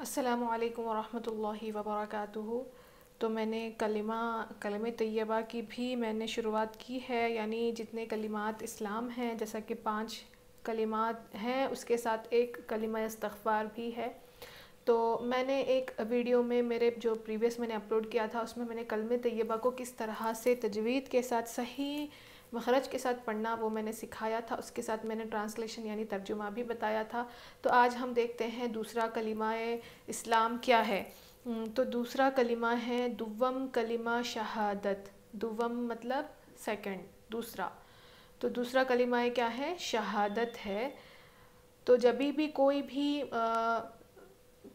असलकम वरहमतुल्लाहि वबरकातुहू। तो मैंने कलिमा, कलम तैयबा की भी मैंने शुरुआत की है, यानी जितने कलिमात इस्लाम हैं, जैसा कि पाँच कलिमात हैं, उसके साथ एक कलिमा इस्तग़फ़ार भी है। तो मैंने एक वीडियो में मेरे जो प्रीवियस मैंने अपलोड किया था, उसमें मैंने कलम तैयबा को किस तरह से तजवीद के साथ सही मखरज के साथ पढ़ना वो मैंने सिखाया था उसके साथ मैंने ट्रांसलेशन यानी तर्जुमा भी बताया था। तो आज हम देखते हैं दूसरा कलिमा इस्लाम क्या है। तो दूसरा कलिमा है दुवम कलिमा शहादत। दुवम मतलब सेकंड दूसरा। तो दूसरा कलिमा क्या है? शहादत है। तो जब भी कोई भी आ,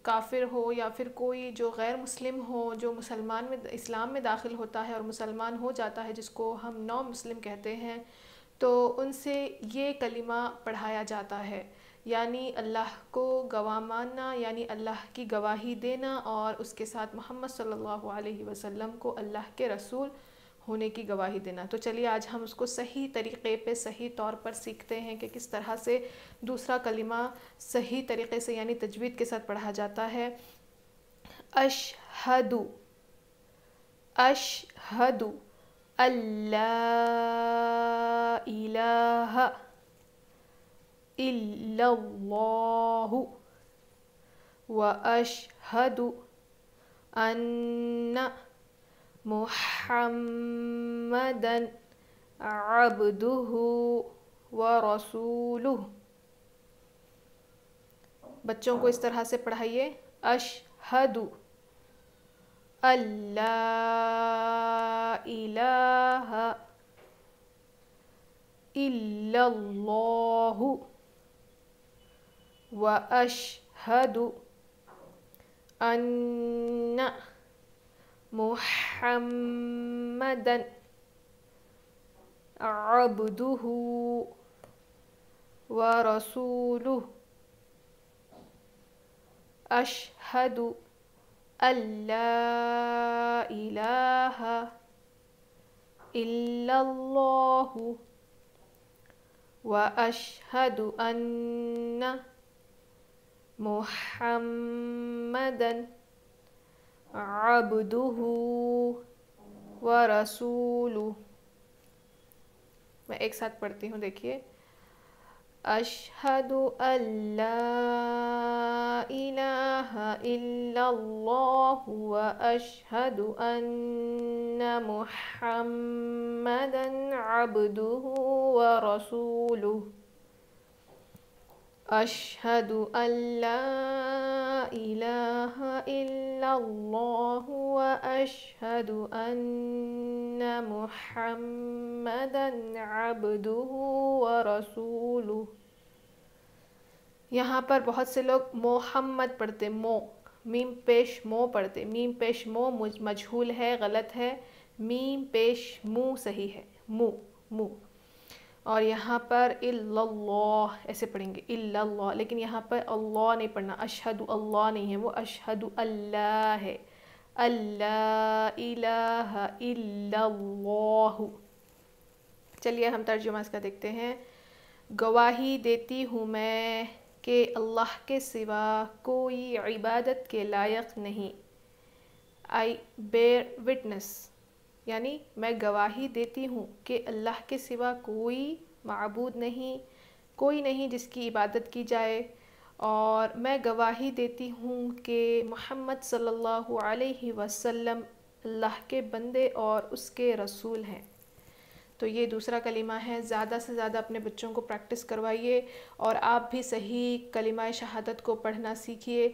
काफिर हो या फिर कोई जो गैर मुस्लिम हो, जो मुसलमान में, इस्लाम में दाखिल होता है और मुसलमान हो जाता है, जिसको हम नौ मुस्लिम कहते हैं तो उनसे ये कलिमा पढ़ाया जाता है। यानी अल्लाह को गवाह मानना, यानी अल्लाह की गवाही देना और उसके साथ मोहम्मद सल्लल्लाहु अलैहि वसल्लम को अल्लाह के रसूल होने की गवाही देना। तो चलिए आज हम उसको सही तरीक़े पे, सही तौर पर सीखते हैं कि किस तरह से दूसरा कलिमा सही तरीक़े से यानी तजवीद के साथ पढ़ा जाता है। अशहदु अशहदु अल्लाह इल्लल्लाहु व अशहदु अन्ना मुहम्मदन अब्दुहु व रसूलुह बच्चों को इस तरह से पढ़ाइए अशहदु अल्लाह इलाहा इल्लल्लाहु व अशहदु अन्ना मुहम्मदन अब्दुहु व रसूलुह अशहदु अल्ला इलाहा इल्लल्लाहु व अशहदु अन्ना मुहम्मदन अब्दुहु व रसूलु मैं एक साथ पढ़ती हूँ, देखिए। अशहदु अल्ला इलाहा इल्लल्लाहु व अशहदु अन्ना मुहम्मदन अब्दुहु व रसूलुहु। अशहदु अल्ला इल्लल्लाहु व अशहदु अन्ना मुहम्मदन अब्दुहु व रसूलुहु यहाँ पर बहुत से लोग मोहम्मद पढ़ते, मो, मीम पेश मो पढ़ते। मीम पेश मो मजहूल है, गलत है। मीम पेश मुँह सही है। मुँह मुँह और यहाँ पर इल्लल्लाह, ऐसे पढ़ेंगे, इल्लल्लाह, लेकिन यहाँ पर अल्लाह नहीं पढ़ना, अशहद अल्लाह नहीं है, वो अशहद अल्लाह है। अल्लाह इलाहा इल्लल्लाहु। चलिए हम तर्जुमा इसका देखते हैं। गवाही देती हूँ मैं कि अल्लाह के सिवा कोई इबादत के लायक नहीं। आई बेर विटनेस यानी मैं गवाही देती हूँ कि अल्लाह के सिवा कोई मबूद नहीं, कोई नहीं जिसकी इबादत की जाए। और मैं गवाही देती हूँ कि मोहम्मद सल्लल्लाहु अलैहि वसल्लम अल्लाह के बंदे और उसके रसूल हैं। तो ये दूसरा कलिमा है, ज़्यादा से ज़्यादा अपने बच्चों को प्रैक्टिस करवाइए और आप भी सही कलिमा शहादत को पढ़ना सीखिए।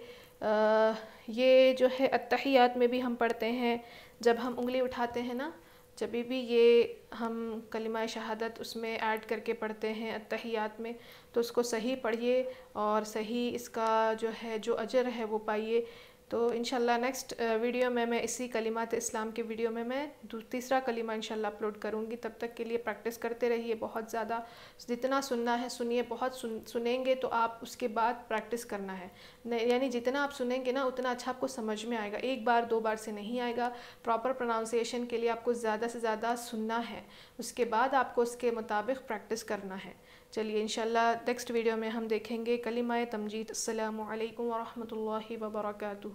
ये जो है अतहियात में भी हम पढ़ते हैं, जब हम उंगली उठाते हैं ना, जब भी ये हम कलिमा शहादत उसमें ऐड करके पढ़ते हैं अतहियात में तो उसको सही पढ़िए और सही इसका जो है, जो अजर है वो पाइए। तो इन नेक्स्ट वीडियो में मैं इसी कलिमात इस्लाम के वीडियो में मैं तीसरा कलिमा इन अपलोड करूँगी। तब तक के लिए प्रैक्टिस करते रहिए, बहुत ज़्यादा जितना सुनना है सुनिए, बहुत सुन, सुनेंगे तो आप उसके बाद प्रैक्टिस करना है। यानी जितना आप सुनेंगे ना, उतना अच्छा आपको समझ में आएगा। एक बार, दो बार से नहीं आएगा। प्रॉपर प्रोनाउंसिएशन के लिए आपको ज़्यादा से ज़्यादा सुनना है। उसके बाद आपको उसके मुताबिक प्रैक्टिस करना है। चलिए इंशाल्लाह नेक्स्ट वीडियो में हम देखेंगे कलिमा तमजीद अल्लाम वरहमल वबरकatuh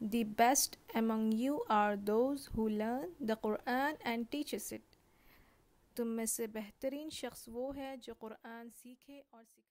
The best among you are those who learn the Quran and teaches it. तुम में से बेहतरीन शख्स वो है जो कुरान सीखे और सीखे